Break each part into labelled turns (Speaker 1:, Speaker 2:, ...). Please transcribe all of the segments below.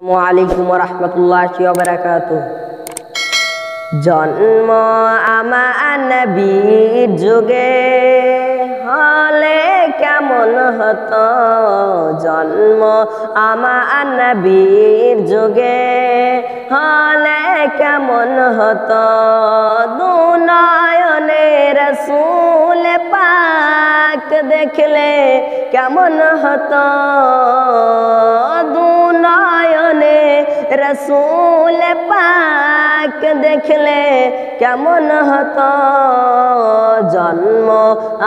Speaker 1: আলাইকুম রহমতুল্লাহ বারাকাত জন্ম আমার নবীর যুগে হলে কেমন হতো? জন্ম আমার নবীর যুগে হলে কেমন হতো? দুনয়নে রসুল পাক দেখলে কেমন হতো? দুনয়নে রসুল পাক দেখলে কেমন হতো? জন্ম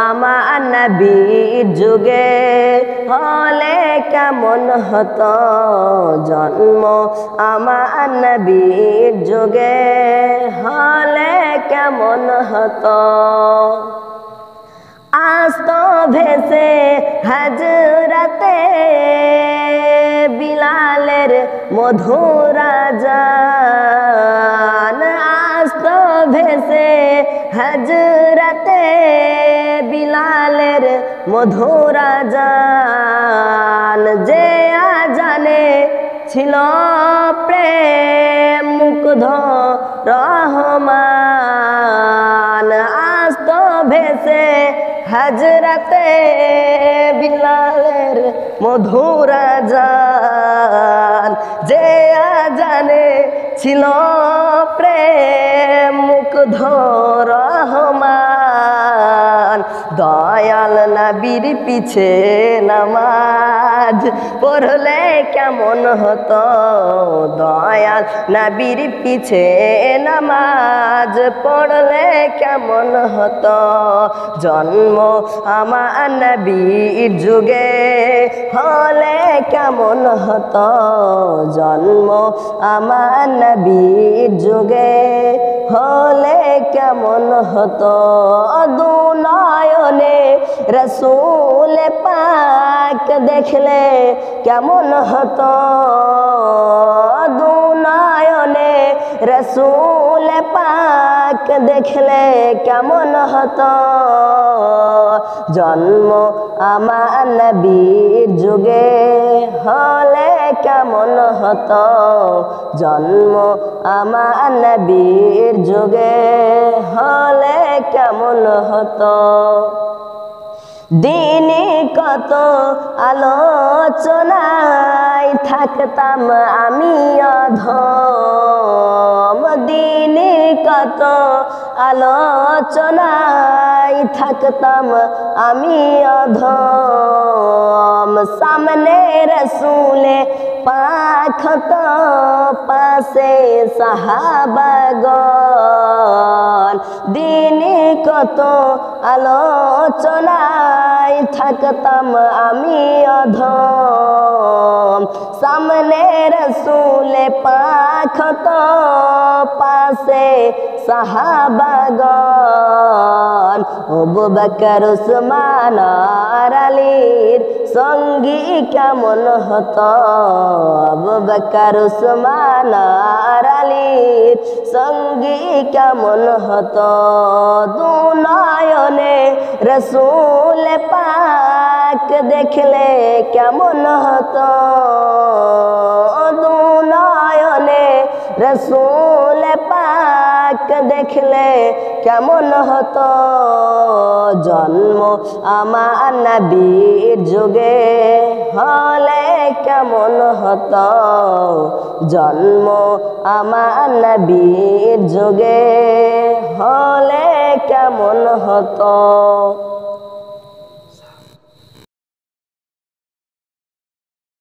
Speaker 1: আমার নবীর যুগে হলে কেমন হতো? জন্ম আমার নবীর যুগে হলে কেমন হতো? আস্ত ভেসে হাজরাতে মধুরা জান আস্ত ভেসে হজরতে বিলালের মধুরা জান যে জানে ছিল প্রেম মুগ্ধ রহমান হাজরাতে বিলালের মধুরা যান যে আজানে ছিল প্রেম মুখ রহমান নবীর পিছে নামাজ পড়লে কেমন হতো? দয়াল নবীর পিছে নামাজ পড়লে কেমন হতো? জন্ম আমার নবীর যুগে হলে কেমন হতো? জন্ম আমার নবীর যুগে হলে কেমন হতো? দুনয়নে রসুল পাক দেখলে কেমন হতো? দুনয়নে রসুল পাক দেখলে কেমন হতো? জন্ম আমার নবীর যুগে হলে কেমন হতো? জন্ম আমার নবীর যুগে হলে কেমন হতো? দিনে কত আলোচনায় থাকতাম আমি অধম। দিনে কত আলোচনায় থাকতাম আমি অধম। সামনে রসুলে পাখ তো পাশে সাহাবাগন দিনে কত আলোচনায় থাকতাম আমি অধম। সামনে রসুলে পাখ তো পাশে সাহাবাগন অবু বকর, উসমান আলীর সঙ্গী কেমন হতো? বকর, উসমান আলীর সঙ্গী কেমন হতো? দুনয়নে রসুল পাক দেখলে কেমন হতো? দুনয়নে রসুল পাক দেখলে কেমন হতো? জন্ম আমার নবীর যুগে হলে কেমন হতো? জন্ম আমার নবীর যুগে হলে কেমন হতো?